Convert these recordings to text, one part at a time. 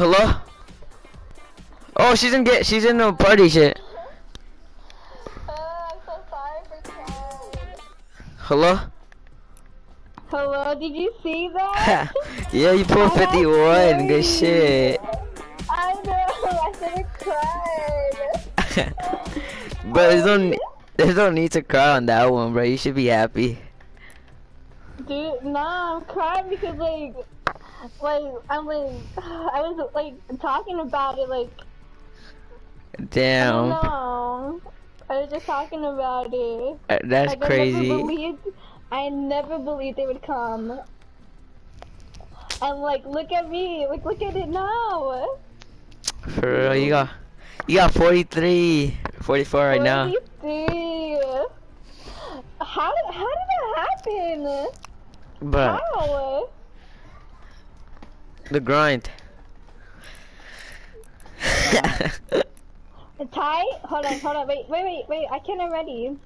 Hello? Oh, she's in get. She's in the party shit. So sorry for crying. Hello? Hello, did you see that? yeah, you pulled 51. Good shit. I know, I should have cried. but there's no, there's no need to cry on that one, bro. You should be happy. Dude, nah, I'm crying because like, like I'm like, I was like talking about it like, I Damn. know. I was just talking about it. Uh, That's like, I crazy. never believed, I never believed they would come. And like, look at me, like, look at it now. For real, you got, you got 43, 44 right now. 43. How did, how did that happen? But How? The grind. Ty, hold on, hold on, wait, wait, wait, wait, I can't already.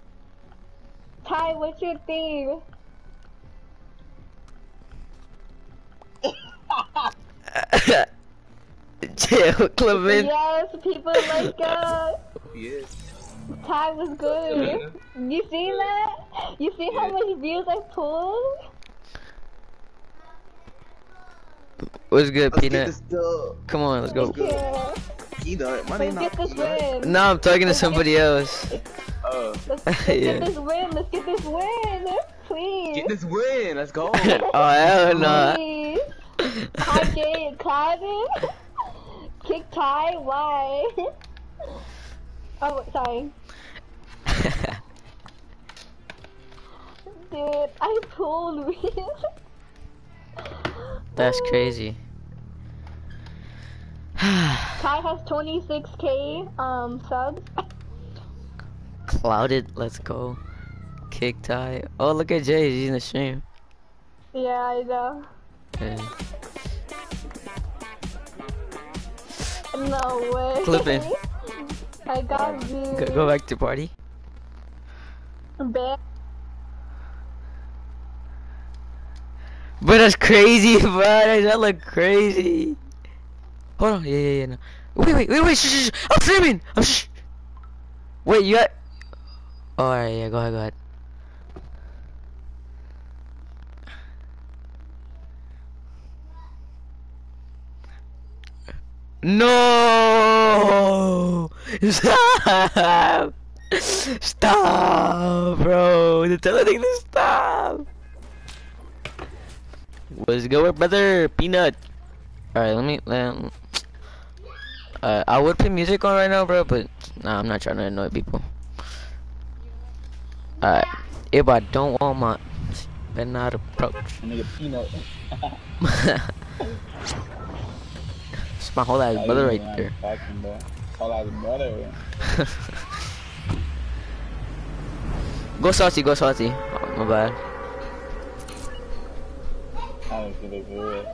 Ty, what's your thing? Chill, Clement. Yes, people like us. Yes. Ty was good. You seen that? You see how many views I pulled? What's good, Let's Peanut? Come on, let's go. Yeah. Peanut. My Let's name not Peanut. No, I'm talking to somebody else. Uh, Let's, let's Yeah. get this win. Let's get this win. Please. get this win. Let's go. oh hell no. Please. Hi, Jay, Kick Ty, why? Oh, sorry. Dude, I pulled Reese. That's crazy. Ty has 26k um subs. Clouded, let's go. Kick Ty. Oh, look at Jay, he's in the stream. Yeah, I know. Yeah. No way. Clipping. I got you. Go, go back to party. Bam. But that's crazy, bro. That look crazy. Hold on. Yeah, yeah, yeah. No. Wait, wait, wait, wait. Shh, shh, shh. I'm streaming. I'm shh. Wait, you got. Alright, yeah. Go ahead, go ahead. No! Stop! Stop, bro! They're telling to stop! What's good, brother? Peanut. Alright, let me. Um, uh, I would put music on right now, bro, but nah, I'm not trying to annoy people. Alright, if I don't want my. Better not approach. Nigga peanut. It's my whole ass brother right there. Fucking. Whole ass brother. Go saucy, go saucy. Oh, my bad. I don't see the good.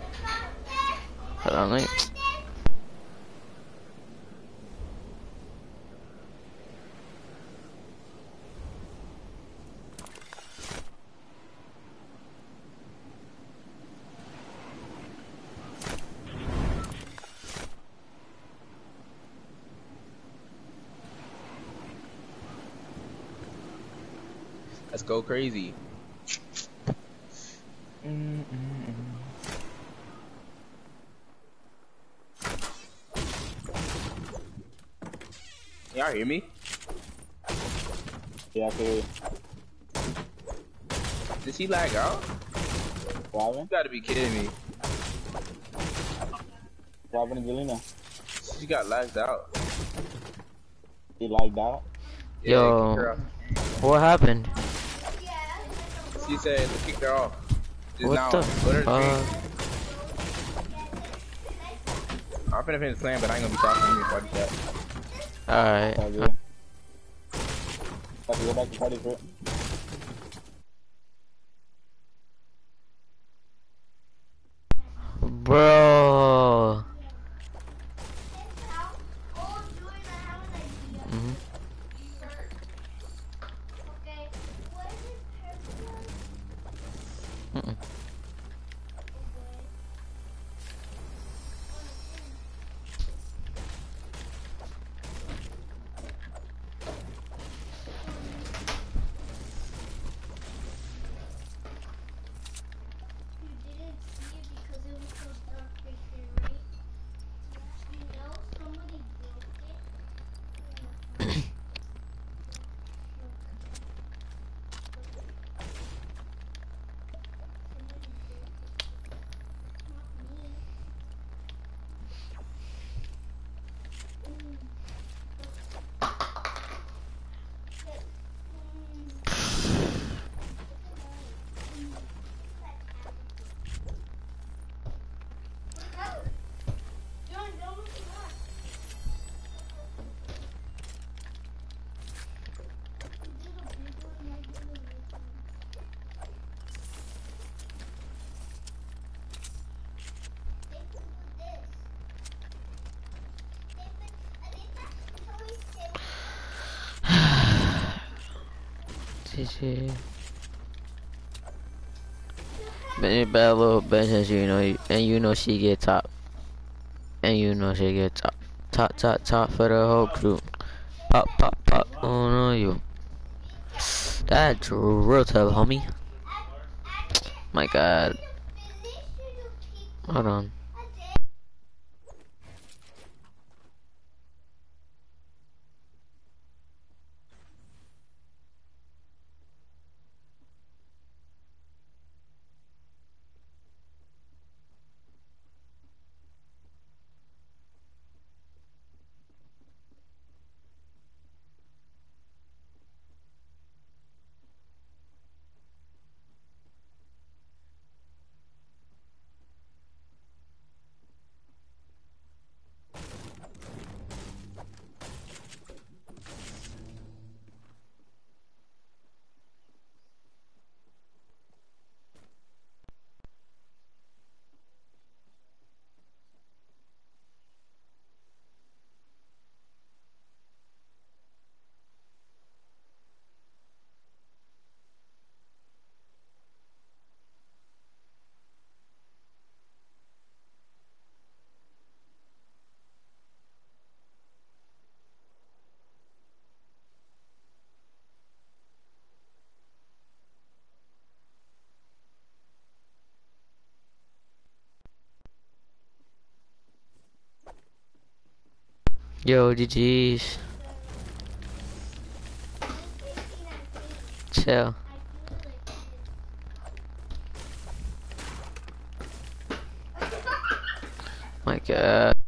Hold on, wait. Let's go crazy. Y'all hear me? Yeah, I could. Did she lag out? Robin? You gotta be kidding me. Robin and Zelina. She got lagged out. He lagged out? Yeah, Yo. kick. What happened? She said to kick her off. Just What now. the Go to the fuck? I'm finna finish playing, but I ain't gonna be talking to you about that. Alright. It's all good. To go back to party for it. Shit. Benny bad little bitch, as you know, and you know she get top, and you know she get top, top, top, top for the whole crew. Pop, pop, pop on you. That's real tough, homie. My God. Hold on. Yo, GG's. Chill. My god.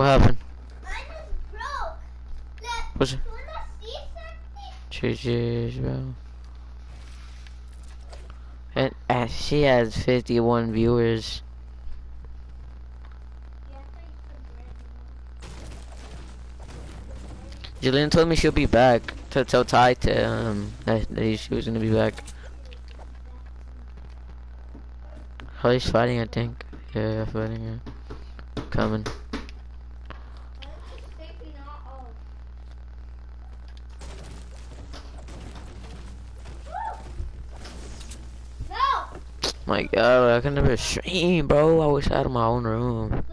What happened? What's it? GG's, bro. And she has 51 viewers. Jillian told me she'll be back. To tell Ty to um that, she was gonna be back. Holly's fighting, I think. Yeah, fighting. Yeah. Coming. My god, oh, I can never stream, bro. I wish I had my own room.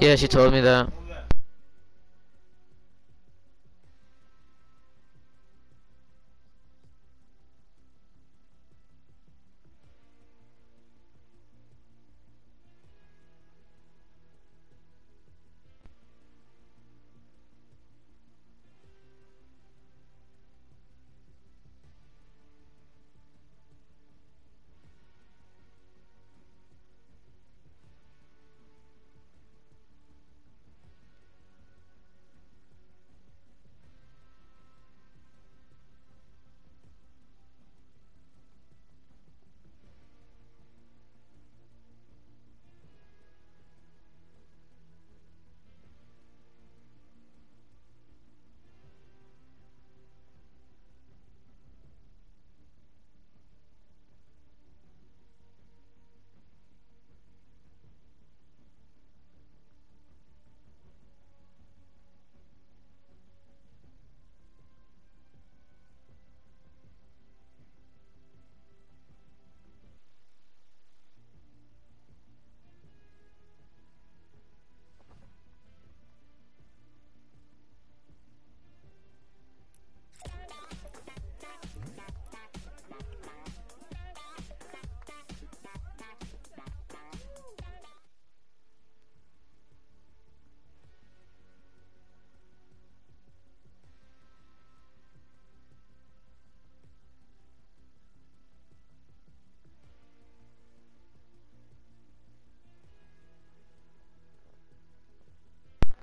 Yeah, she told me that.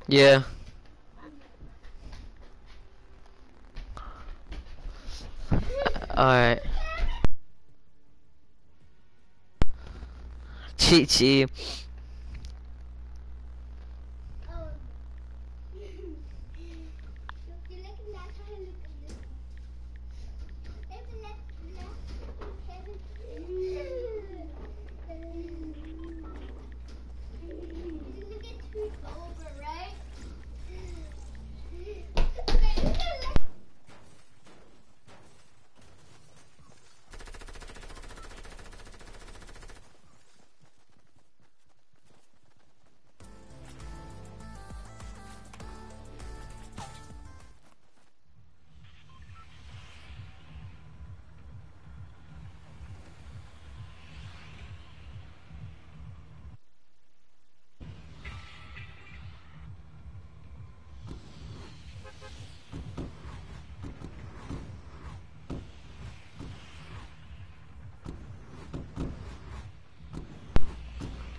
Yeah. Alright. Cheat.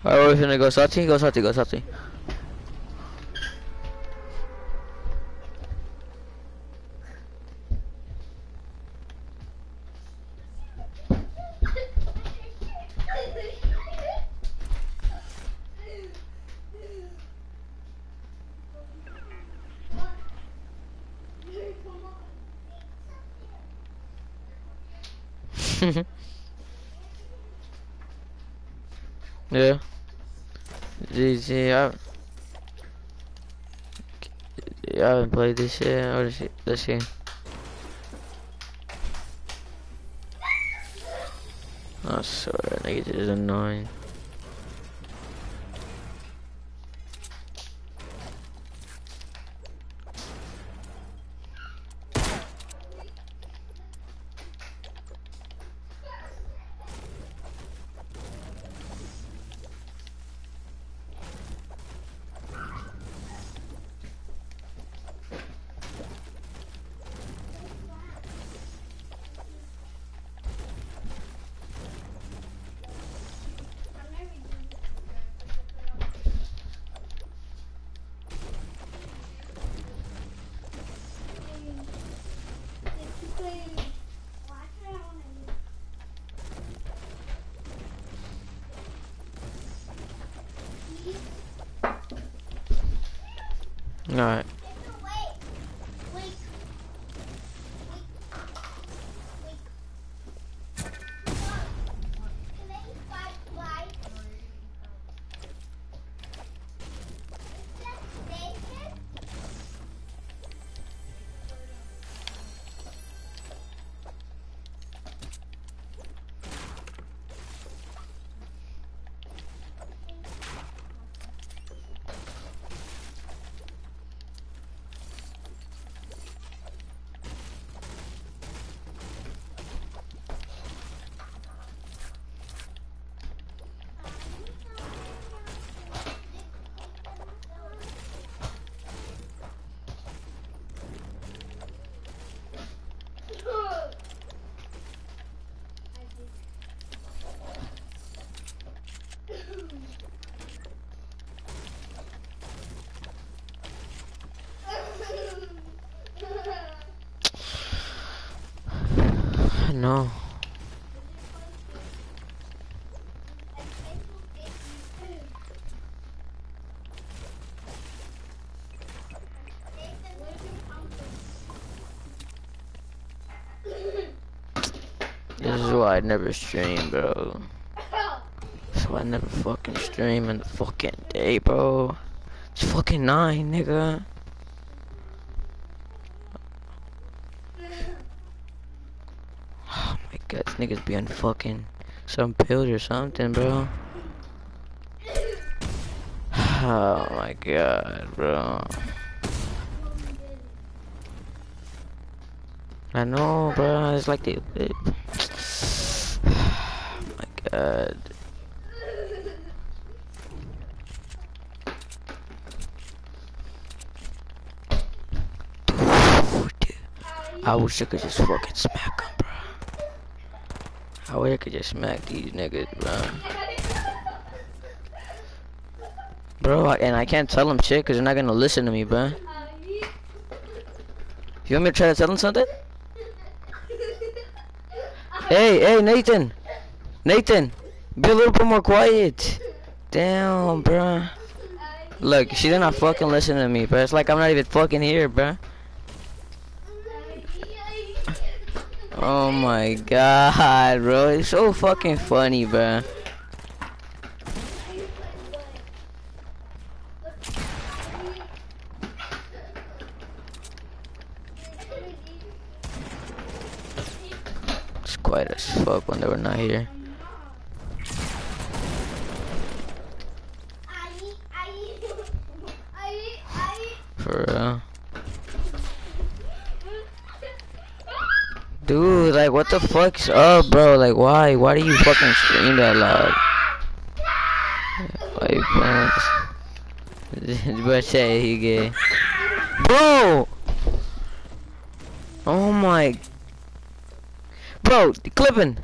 Oh, Alright, we're gonna go salty, go salty, go salty. yeah. GG, I, yeah, This shit or this, this game. I swear, nigga, is annoying. Alright. Know. This is why I never stream, bro. This is why I never fucking stream in the fucking day, bro. It's fucking nine, nigga. Oh my god, this nigga's be on fucking some pills or something, bro. Oh my god, bro. I know, bro. It's like they. they oh my god. Dude, I wish I could just fucking smack him, bro. I wish I could just smack these niggas, bro. Bro, and I can't tell them shit because they're not gonna listen to me, bro. You want me to try to tell them something? Hey, hey, Nathan! Nathan! Be a little bit more quiet! Damn, bro. Look, she did not fucking listen to me, bro. It's like I'm not even fucking here, bruh. Oh my god, bro. It's so fucking funny, bruh. It's quiet as fuck when they were not here. For real. Dude, like, what the fuck's up, bro? Like, why? Why do you fucking scream that loud? Why playing? But say he gay. Bro! Oh my. Bro, clipping.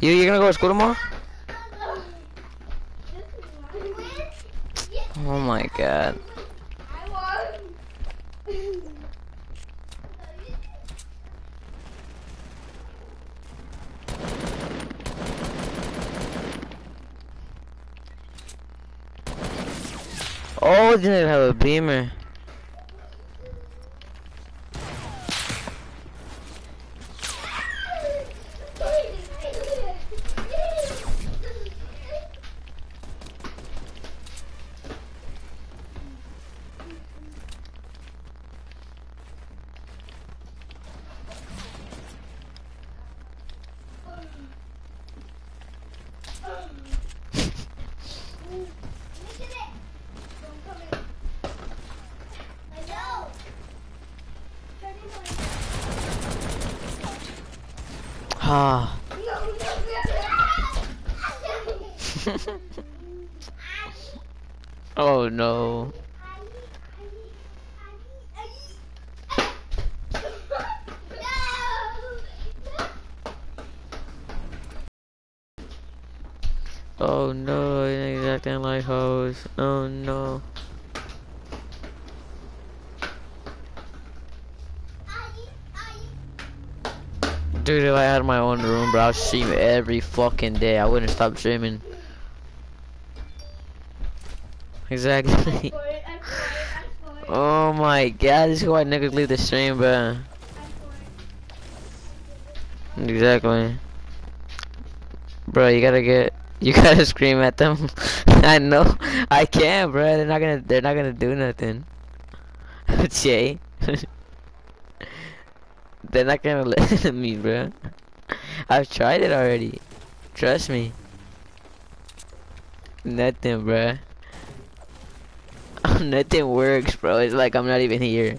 You you gonna go to school tomorrow? Oh my god. Oh, didn't have Ah. oh no. Oh no, you're acting like hoes. Oh no. Dude, if I had my own room, bro, I'd stream every fucking day. I wouldn't stop streaming. Exactly. oh my god, this is why niggas leave the stream, bro. Exactly. Bro, you gotta get, you gotta scream at them. I know, I can't, bro. They're not gonna, they're not gonna do nothing. Jay. They're not gonna listen to me, bro. I've tried it already. Trust me. Nothing, bro. Nothing works, bro. It's like I'm not even here.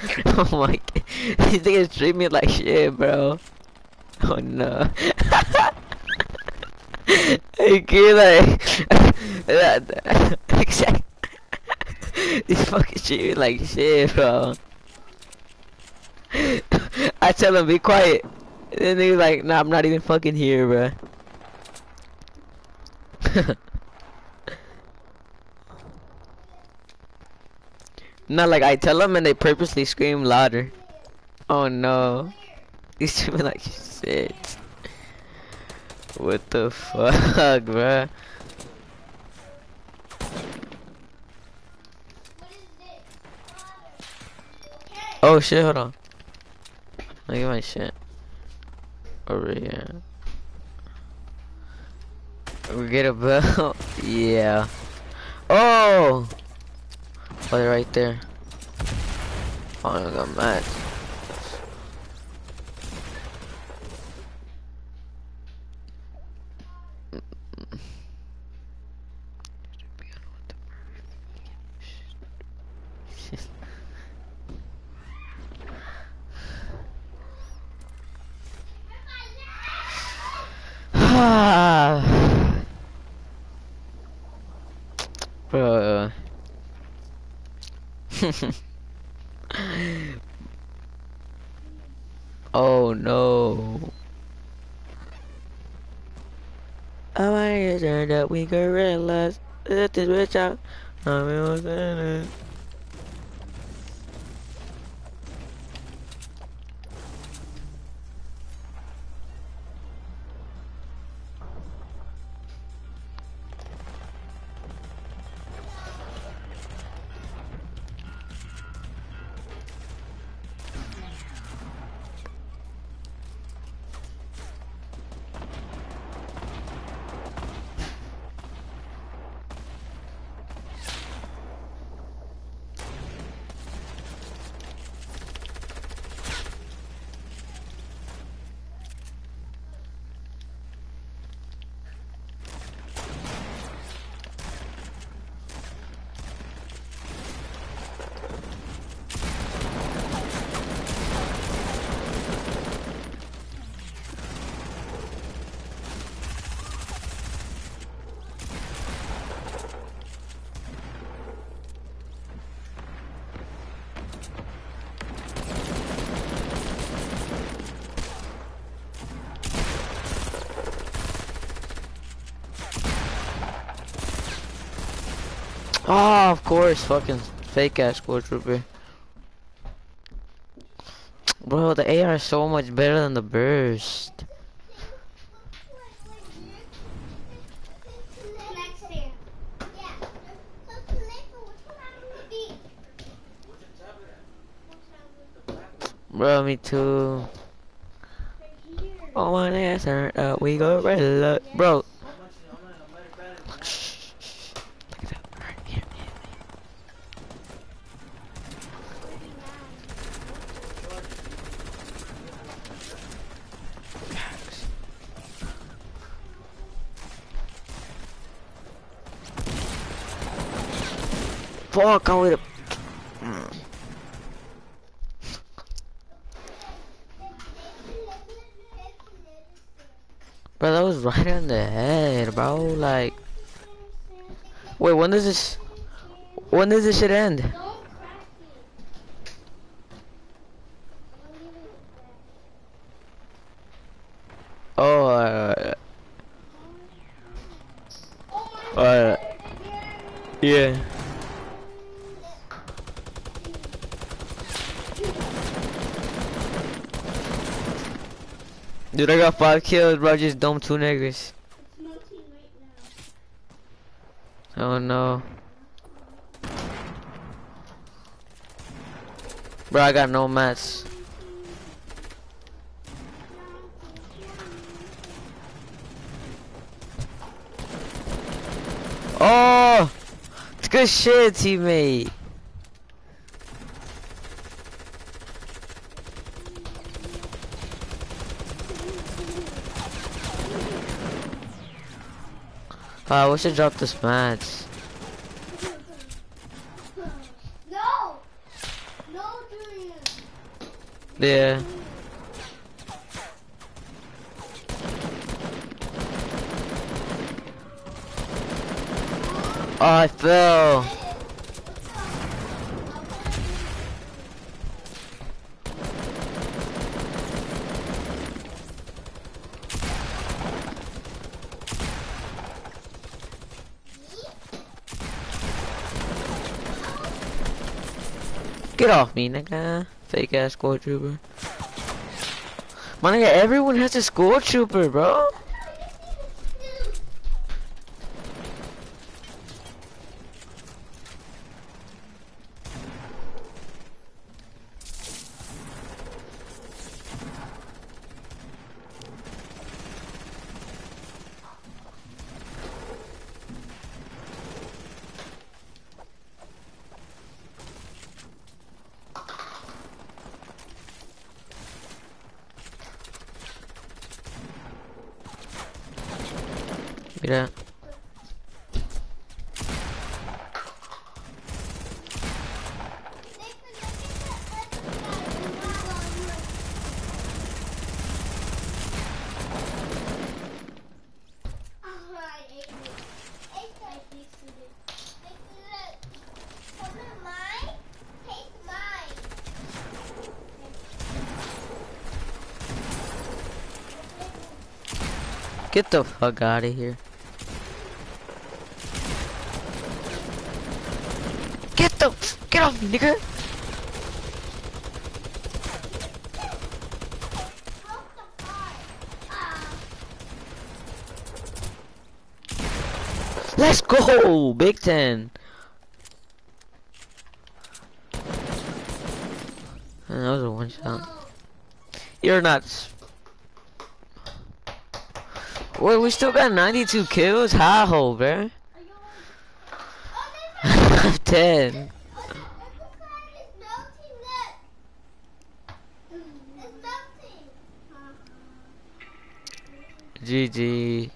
oh my, these niggas treat me like shit, bro. Oh no. I can't like exactly. These fucking treat me like shit, bro. I tell him be quiet. And then he's like, nah, I'm not even fucking here, bro. not like I tell them and they purposely scream louder. Oh no. You streaming like shit. What the fuck, bruh? Oh shit, hold on. Let at my shit. Over here. We get a bell. yeah. Oh! Oh, right there. Oh, I got mad. Oh no. Want to turn that we gorillas. This bitch out. I mean, what's in it? Oh, of course, fucking fake ass score trooper. Bro, the AR is so much better than the burst. Bro, me too. Oh, my ass hurt up, we go look. Bro. Fuck, I would've... Mm. Bro, that was right on the head, bro. Like, wait, when does this? When does this shit end? Oh, uh, uh, yeah. Dude, I got five kills, bro. Just dome two niggas. Oh no. Bro, I got no mats. Oh! It's good shit, teammate. Uh, we should drop this match. No! No, Julian! Yeah. Oh, I fell. Get off me, nigga. Fake ass score trooper. My nigga, everyone has a school trooper, bro. Get the fuck out of here. Get the get off me, nigga. Let's go, Big Ten. That was a one shot. You're nuts. Wait, we still got 92 kills? How, bro? 10. GG.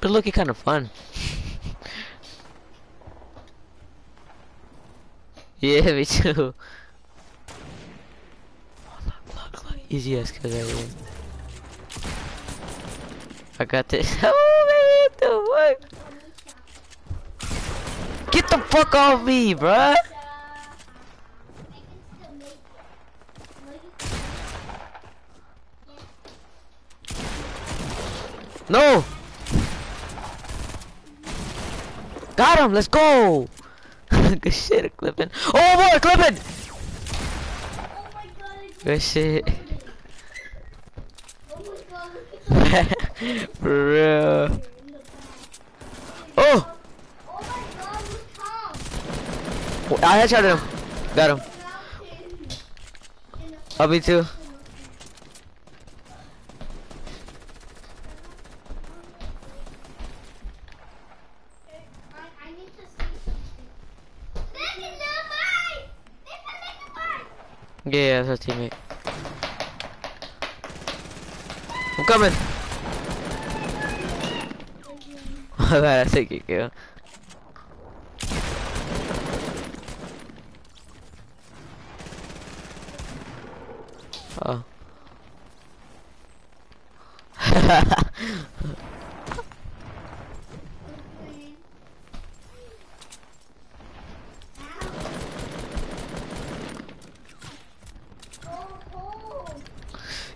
But looking kind of fun. yeah, me too. Look, look, look. Easy as kill everyone. I got this. Oh man, what the fuck? Get the fuck off me, bruh! No! Got him, let's go! Good shit, a clipping. Oh boy, clipping! Good shit. For real. Oh! I headshotted him. Got him. Oh, I'll be too. Yeah, that's our teammate. I'm coming. Oh.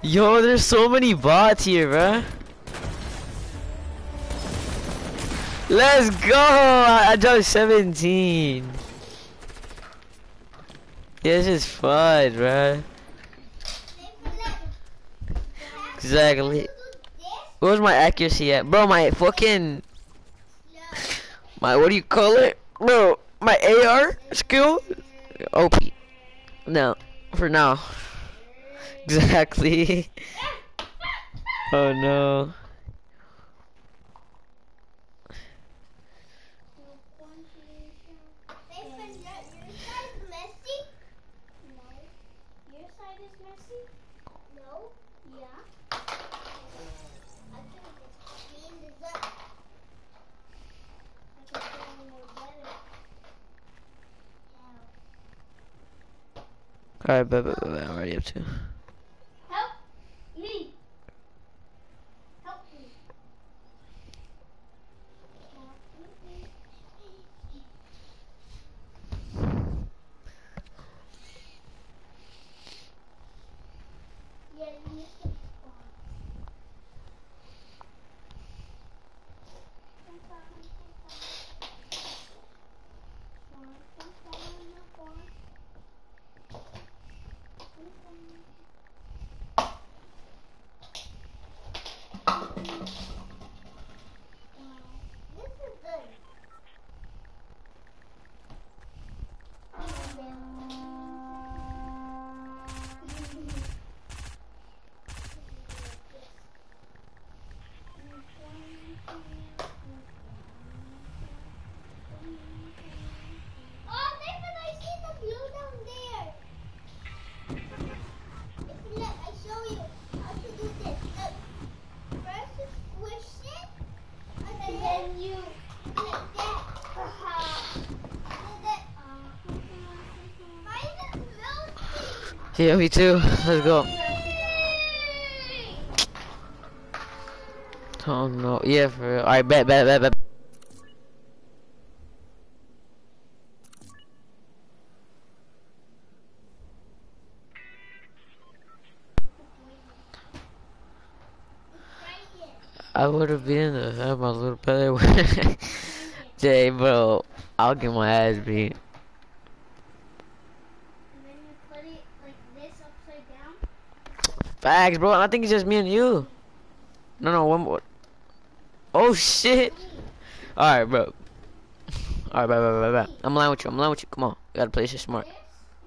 Yo, there's so many bots here, bruh. Let's go! I, dropped 17. This is fun, bruh. Exactly. Where's my accuracy at? Bro, my fucking... My, what do you call it? Bro, my AR skill? OP. No, for now. Exactly. oh no. Alright, but, but, but, I'm already up to. Help me. Help me. Yeah, you need to spawn. This is good. Oh, Nathan, I see the blue down there. If you look, I show you how to do this. Look. First you squish it, and then you like that. And then, Mine is melting. Yeah, me too. Let's go. Oh no. Yeah, for real. Alright, bet, bet, bet, bet. I would have been to have my little brother. Jay, bro, I'll get my ass beat. And then you put it like this upside down. Facts, bro. I think it's just me and you. No, no, one more. Oh shit. All right, bro. All right, bye, bye, bye, bye. I'm lying with you. I'm lying with you. Come on, you gotta play shit smart. This,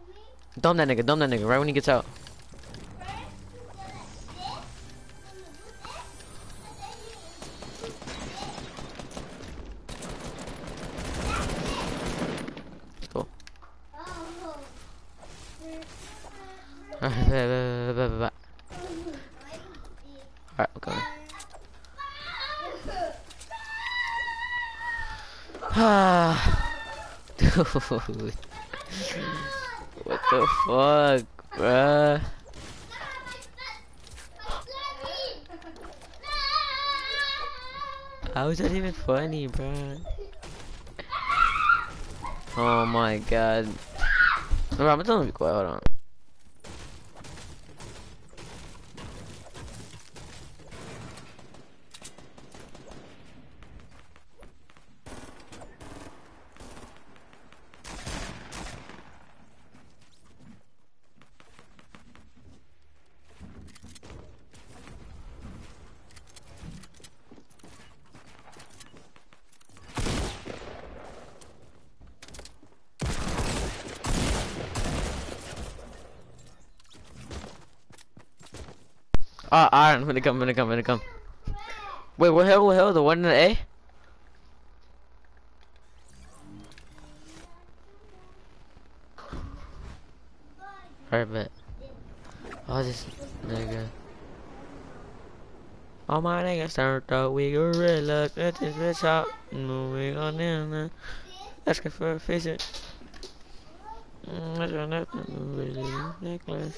you mean? Dump that nigga. Dumb that nigga right when he gets out. All right, bye, bye, bye, bye, bye. All right, okay. Ah, dude. What the fuck, bruh? How is that even funny, bruh? Oh my god. Bro, I'm to be quiet, hold on. Iron, I'm gonna come, I'm gonna come, I'm gonna come. Wait, what hell, what hell, the one in the A? Alright, bet. Oh, this nigga. All my niggas turned up, we gorilla, let this bitch out, moving on in. Let's for a visit. Mm, That's nothing, really, necklace.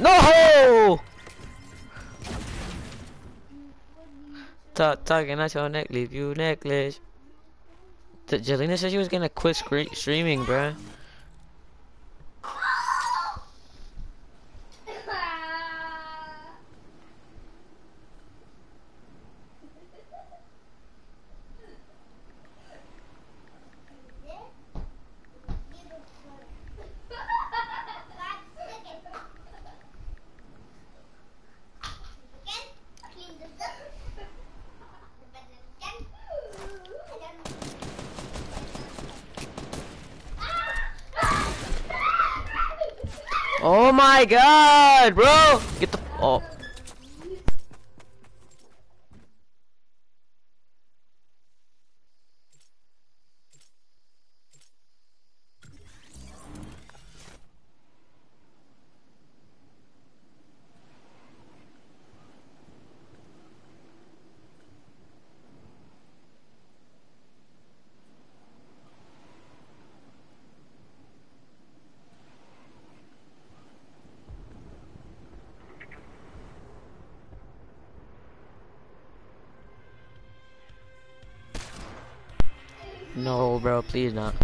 No! Talk, talking at your neck, leave you necklace. Jelena said she was gonna quit streaming, bruh. Oh my god, bro! Please not.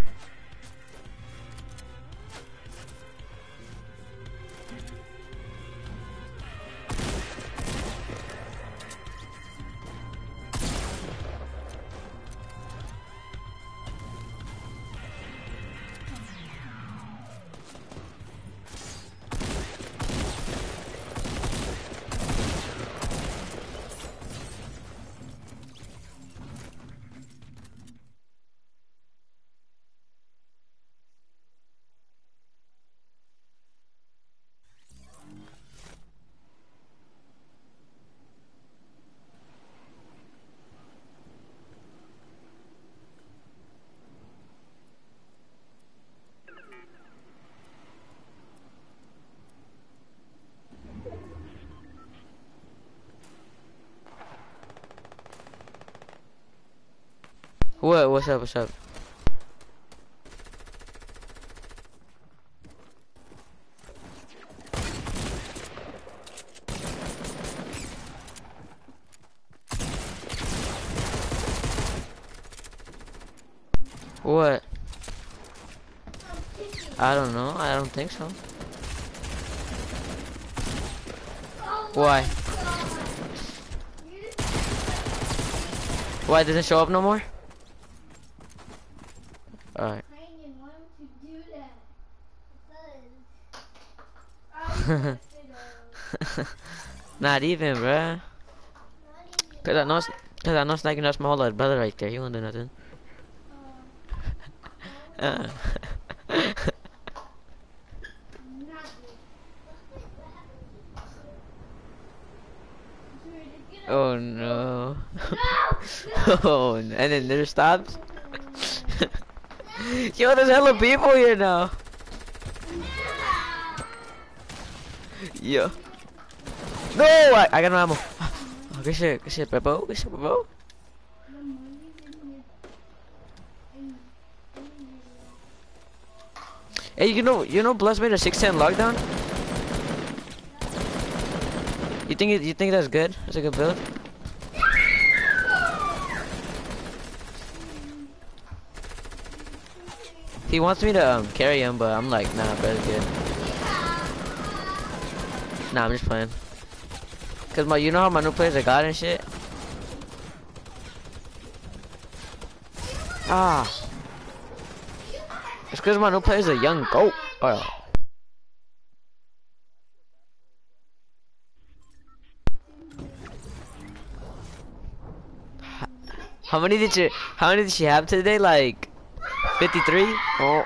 What? What's up? What's up? What? I don't know. I don't think so. Why? Why it doesn't show up no more? Alright. Brandon, why don't you do that? Because Not even, bruh. Cause I know, cause I know Snagging that's my little brother right there. He won't do nothing. Uh. oh no. oh, and then there stops. Yo, there's hella people here now. Yo. No, I, I got no ammo. Oh, good shit, good shit, Bebo, good shit, Bebo. Hey, you know, you know, Bless made a 610 lockdown. You think you think that's good? That's a good build. He wants me to um, carry him, but I'm like, nah, bro, good. Nah, I'm just playing. Cause my, you know how my new players are god and shit. Ah. It's cause my new player's a young goat. Oh. How many did you? How many did she have today? Like 53? Oh.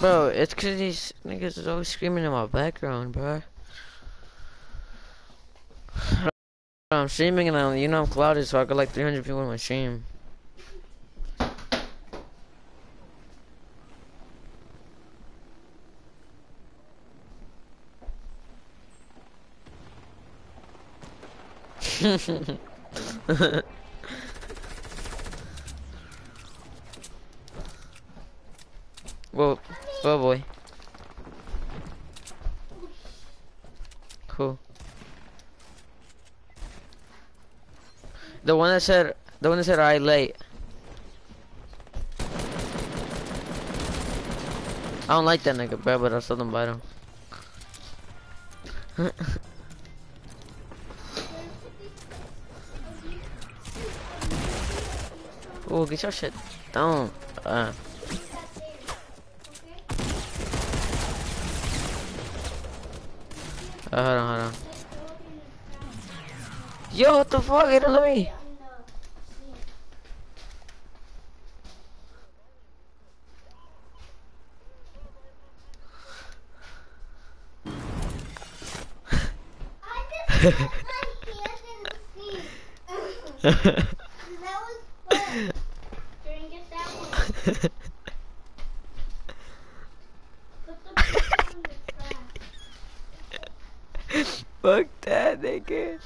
Bro, it's cause these niggas is always screaming in my background, bro. I'm streaming and I'm, you know I'm clouded, so I got like 300 people in my stream. Whoa, oh boy. Cool. The one that said, the one that said I late. I don't like that nigga, bro, but I still don't bite him. oh, get your shit down. Uh. Uh, hold on, hold on. Yo, what the fuck? It let me. I just put my hand in the seat. that was fun. That one. fuck that nigga.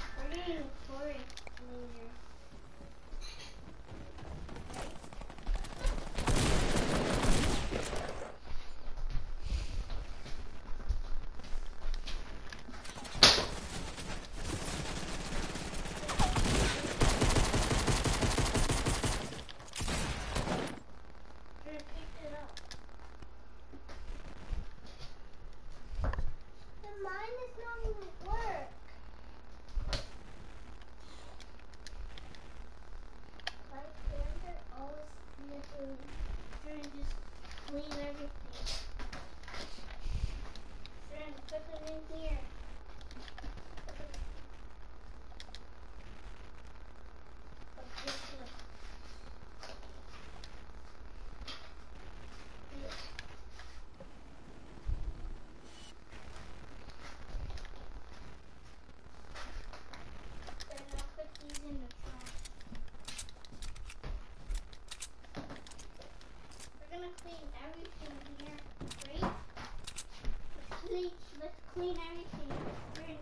Clean everything.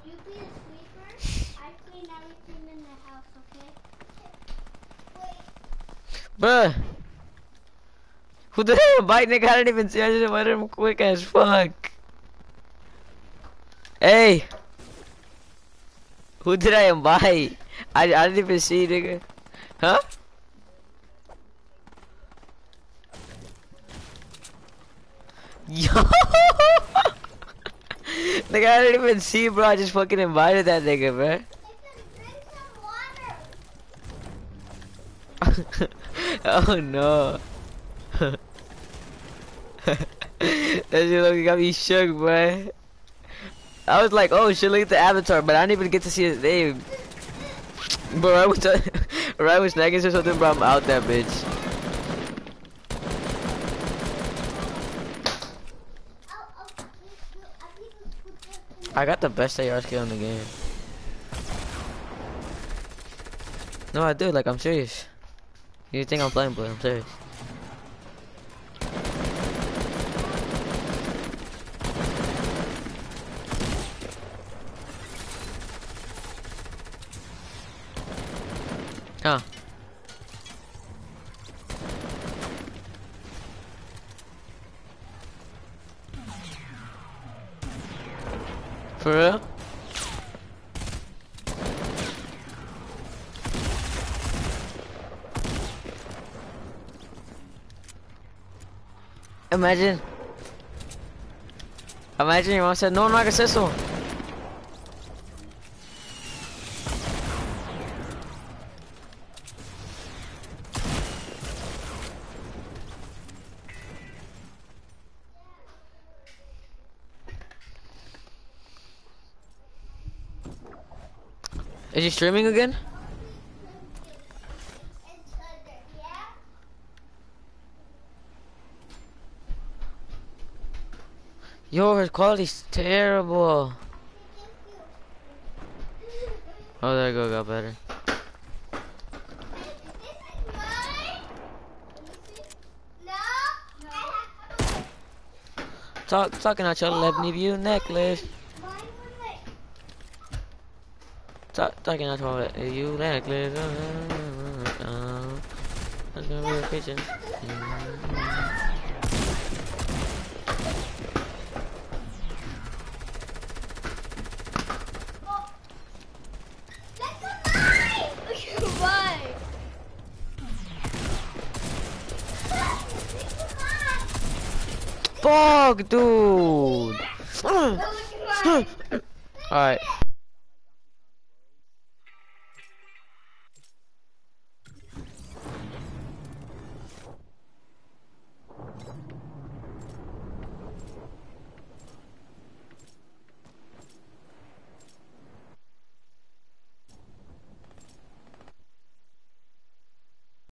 You be sweeper. I clean everything in the house, okay? Wait. Bruh. Who the hell bite nigga? I didn't even see. I just invited him quick as fuck. Hey. Who did I invite? I, I didn't even see nigga. Huh? Yo. nigga, I didn't even see, bro. I just fucking invited that nigga, bro. Ethan, drink some water. oh no. that shit look got me shook, boy. I was like, oh shit, look at the avatar, but I didn't even get to see his name. Bro, I was right was Negus or something, bro. I'm out that bitch. Oh, oh, wait, wait, I think we put this in I got the best AR skill in the game. No, I do. Like, I'm serious. You think I'm playing, but I'm serious. Huh. For real? Imagine. Imagine your mom said, no, no hagas eso. Is he streaming again? yeah? Your quality's terrible. Oh, there you go, got better. Talk, talking out your left knee view necklace. Talk, talking out view necklace. Uh, uh, uh, that's gonna be a kitchen. Fuck, dude. Alright.